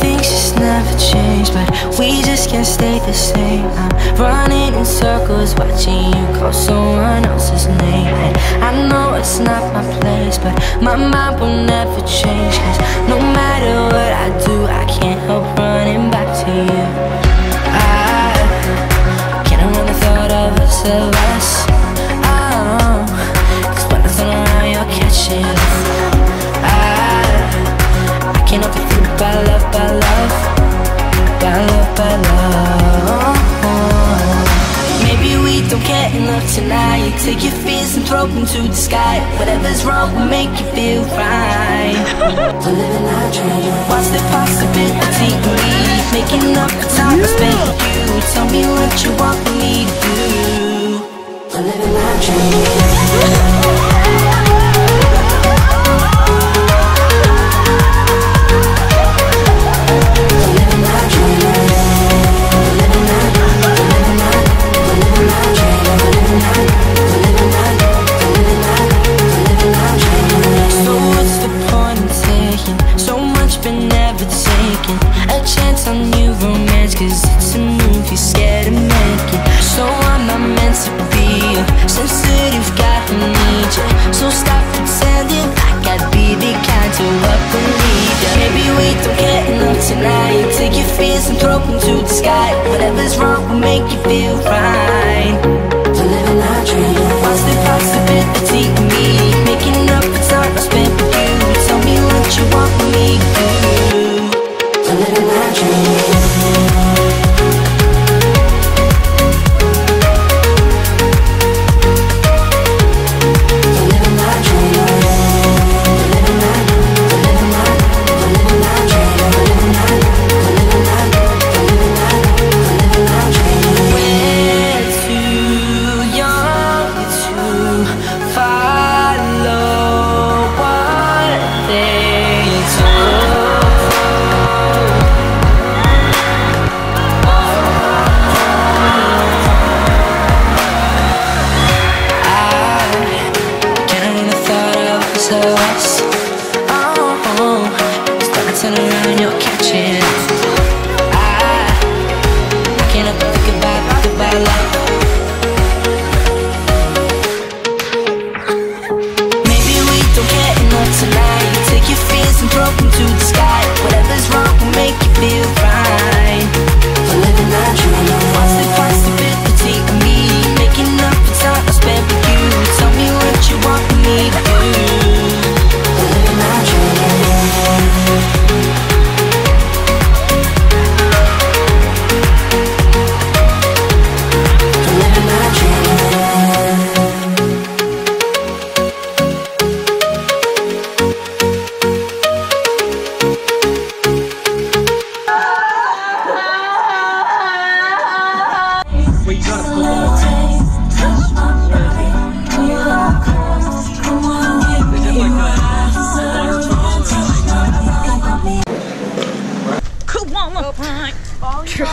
things just never change But we just can't stay the same. I'm running in circles watching you call someone else's name. And I know it's not my place But my mind will never change Cause no matter what I do I can't help running back to you. I can't run the thought of us care tonight. Take your fears and throw them to the sky. Whatever's wrong will make you feel right We're living our dream. What's the possibility of me Making up the time I spent with you? Tell me what you want But never taking A chance on new romance Cause it's a move you're scared of making. So I'm not meant to be a sensitive guy who needs you So stop pretending like I'd be the kind to up and lead you Maybe we don't care enough tonight. Take your fears and throw them to the sky. Whatever's wrong will make you feel right thought